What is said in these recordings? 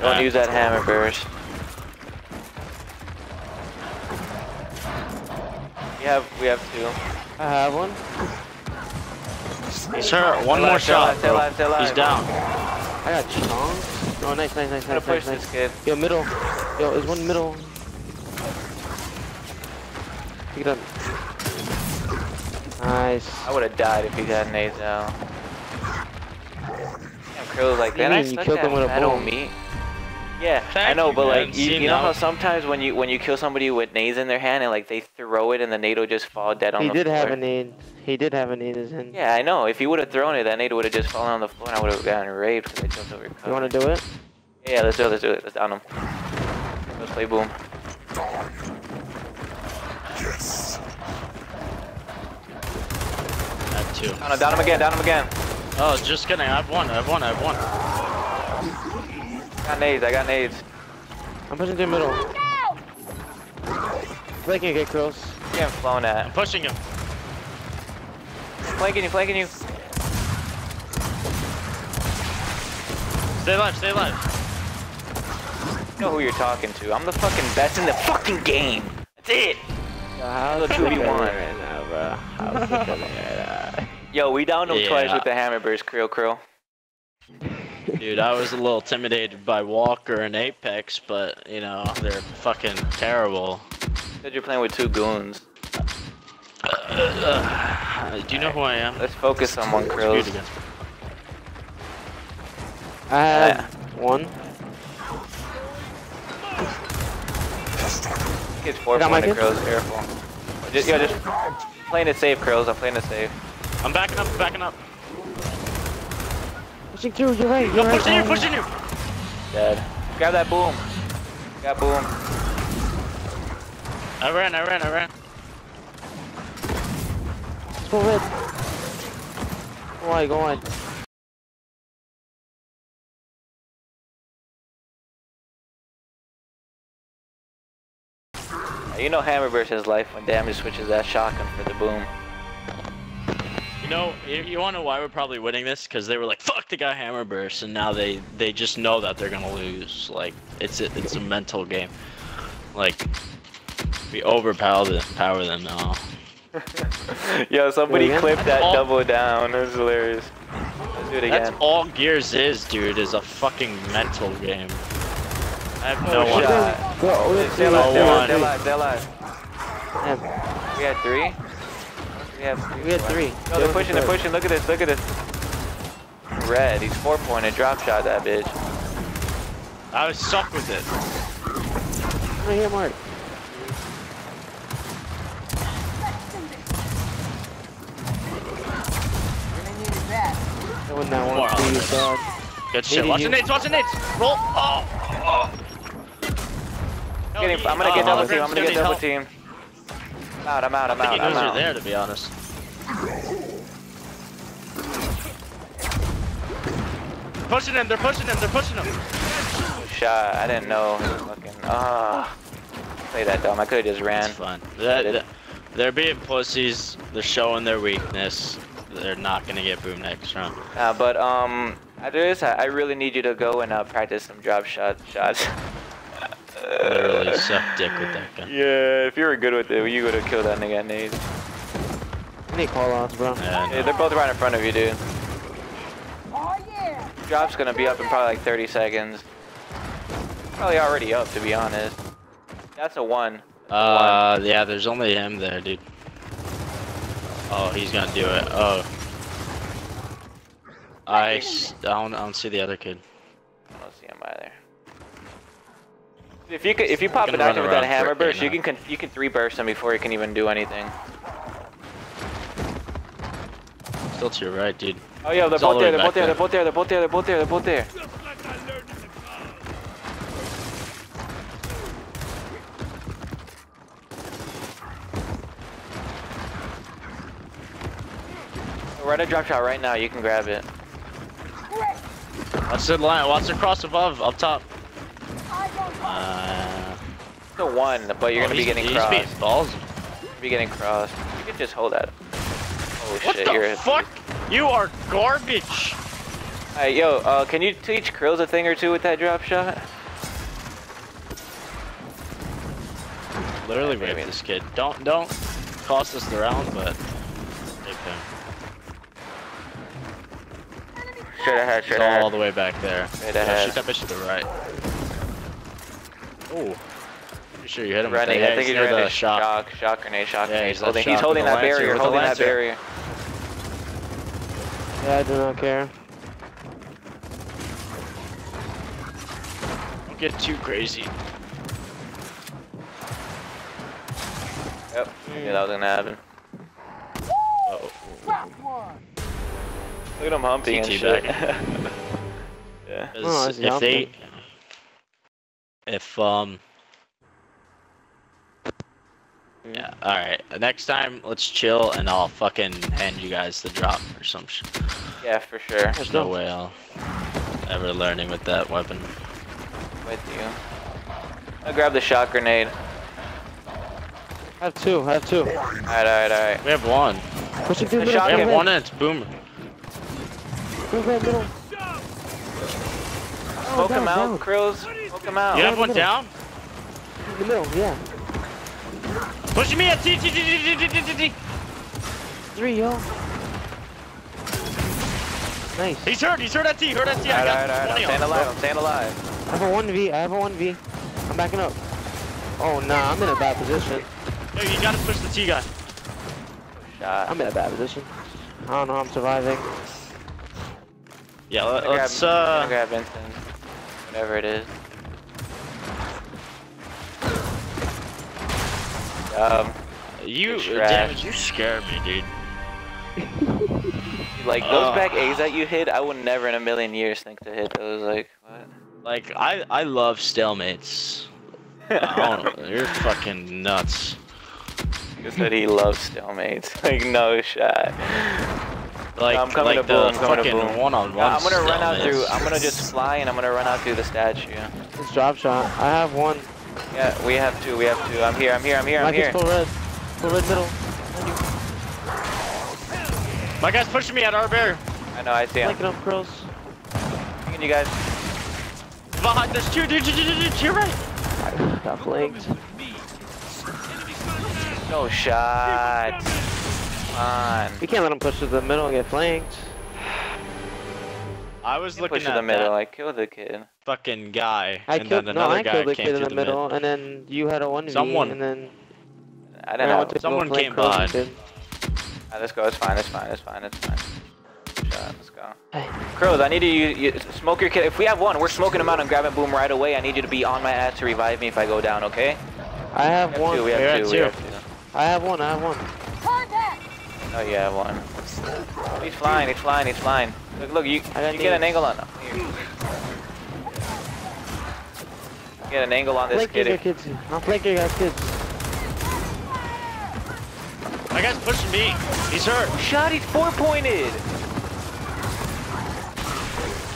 Don't Uh, use that hammer burst. We have we have two. I have one. He's hurt. One more alive, shot, alive, stay alive, stay alive. He's down. I got chunks. Oh, nice, nice, nice, I'm nice, push nice, this nice. kid. Yo, middle. Yo, there's one middle. Pick it up. Nice. I would have died if he had nades out. Damn, Krill's like, You man, I you killed him with a metal boom? meat. Yeah, I know, you, but man. like, you, you know how sometimes when you when you kill somebody with nades in their hand and like they throw it and the nade will just fall dead on He the did have a nade. He did have a need as in. Yeah, I know. If he would have thrown it, that nade would have just fallen on the floor and I would have gotten raped because I jumped over. You wanna do it? Yeah, let's do it. Let's do it. Let's down him. Let's play boom. I have two. Down him, down him again. Down him again. Oh, just kidding. I have one, I have one. I have one. I. Got nades. I got nades. I'm pushing to the middle. Flanking, get close. Getting flown I'm pushing him. Flanking you. Flanking you. Stay alive. Stay alive. You know who you're talking to. I'm the fucking best in the fucking game. That's it. Yo, how's Let's 2v1. right now, bro? How's it right now? Yo, we downed him twice with the hammer burst, Krill Krill. Dude, I was a little intimidated by Walker and Apex, but you know they're fucking terrible. Said you're playing with two goons. Uh, do you know who I am? Let's focus on one It's Krill. weird against- I have one. It's four I got my pointed kid. Krills, careful. Just, yo, just playing it safe, Krills. I'm playing it safe. I'm backing up. Backing up. Pushing through, you're right, you're Yo, right. pushing you. oh. Pushing you. Dead. Grab that boom. Got boom. I ran. I ran. I ran. Let's go red. Go on, go on. You know Hammer burst his life when damage switches that shotgun for the boom. You know, you, you want to know why we're probably winning this? Because they were like, "Fuck the guy Hammer Burst," and now they they just know that they're gonna lose. Like it's a, it's a mental game. Like we overpower them, power them now. Yo, somebody again? clip that all- double down. It was hilarious. Let's do it again. That's all Gears is, dude. Is a fucking mental game. I have no Oh, one. shot. Go, Stay stay alive, stay alive, one. stay alive, stay alive. Yeah, We had three? We have three. we had three. No, They they're pushing, they're pushing. Look at this, look at this. Red, he's four pointed. Drop shot that bitch. I was stuck with it. Right here, Mark. That one, that More one, on please, dog. Good shit. Watch the you- nades. Watch the nades. Roll. Oh. oh. No, Getting, I'm gonna uh, get double Holigrams team. I'm gonna get need double help. Team. I'm out. I'm out. I'm think out. he I'm knows you're out. there, to be honest. Pushing him. They're pushing him. They're pushing him. Shot. I didn't know. He was fucking. Ah. Play that dumb. I could have just It's ran. fine. That, that- they're being pussies. They're showing their weakness. They're not gonna get boom next round. Uh, but um, after this, I I really need you to go and uh, practice some drop shot shots. Literally suck dick with that gun. Yeah, if you were good with it, you would have killed that nigga at nades. I need call outs, bro. Yeah, Yeah, they're both right in front of you, dude. Oh yeah! Drop's gonna be up in probably like 30 seconds. Probably already up, to be honest. That's a one. That's a Uh, yeah, there's only him there, dude. Oh, he's gonna do it. Oh. I, s- I don't, I don't see the other kid. I don't see him either. If you could, if you pop active run with that hammer burst, you can you can three burst him before he can even do anything. Still to your right, dude. Oh yeah, they're both the there. They're both there. They're both there. They're both there. They're both there. They're both there. Run a drop shot right now. You can grab it. Watch the line. Watch the cross above, up top. Uh, a one, but you're oh, gonna be he's- getting he's crossed. being ballsy. Be getting crossed. You can just hold that. Oh What shit, the you're fuck? You are garbage. Alright, yo, uh, can you teach Krills a thing or two with that drop shot? Literally Yeah, rape this kid. Don't don't cost us the round, but. Straight ahead, straight ahead. all the way back there. Straight Yeah, shoot that bitch to the right. Oh. Pretty sure you hit him. with Running, that. I think he's he's near running the shop. shock, shock grenade, shock Yeah, grenade. he's He's that holding, he's holding that barrier, holding that Lancer. barrier. Yeah, I do not care. Don't get too crazy. Yep, I knew that was gonna happen. Oh. Look at him humping and TT shit. yeah. Oh, Is- that's if they, jumping. If um, yeah, all right. Next time, let's chill, and I'll fucking hand you guys the drop or some shit. Yeah, for sure. There's no way I'll ever learning with that weapon. With you. I'll grab the shock grenade. I have two. I have two. Alright, alright, alright. We have one. Push it through The the middle. shot We have one, and it's boomer. Go, go, middle. Smoke down, him out. Krills. Knock him out. You have one down? In the middle, yeah. Pushing me at T, T, T, T, T, T, T, T. Three, yo. Nice. He's hurt, he's hurt at T, hurt at T. All right, I got all right, all right. I'm staying alive, I'm staying alive. I have a 1v, I have a 1v. I'm backing up. Oh, nah, I'm in a bad position. Yo, you gotta push the T guy. Shot. I'm in a bad position. I don't know how I'm surviving. Yeah, let, us uh... Grab Vincent, whatever it is. Um, You Good trash. You scared me, dude. like those Ugh. back A's that you hit, I would never in a million years think to hit those. Like, what? Like I I love stalemates. I don't, you're fucking nuts. He said he loves stalemates. Like, no shot. Like I'm coming like to boom, I'm coming to fucking boom. one on one. Yeah, I'm gonna run out through. I'm gonna just fly and I'm gonna run out through the statue. It's drop shot. I have one. Yeah, we have two. We have two. I'm here. I'm here. I'm here. I'm Mike is here. full red. Full red middle. My guy's pushing me at our bear. I know. I see him. Flanking up, curls. Thinking you guys. Behind there's two dude, dude, dude, dude, to your right. Got flanked. No shot. Come on. We can't let him push to the middle and get flanked. I was You looking push to at the middle. that I killed the kid. fucking guy, I and killed then no, another I guy killed the came kid in through the mid. middle, and then you had a 1v, Someone- and then I I didn't went know. to Someone came Curls behind. and ah, Alright, let's go. It's fine. It's fine. It's fine. It's fine. Shot. Let's go. Hey. Crows, I need you, you smoke your kid. If we have one, we're smoking him out and grabbing boom right away. I need you to be on my ass to revive me if I go down. Okay? I have We have one. two. We have at two. We have two. I have one. I have one. Contact. Oh yeah, one. He's flying. He's flying. He's flying. Look, look. You, I you get an angle on. Here. Get an angle on this Flank kid. your If, kids. I'm flanking your guys' kids. My guy's pushing me. He's hurt. shot. He's four pointed.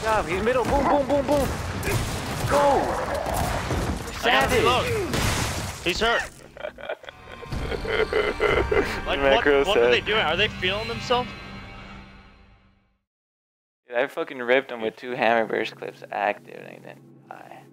Job. He's middle. Boom. Boom. Boom. Boom. Go. I gotta Savage. reload. He's hurt. Like Macro what, what are they doing? Are they feeling themselves? I fucking ripped him with two hammer burst clips active and he didn't die.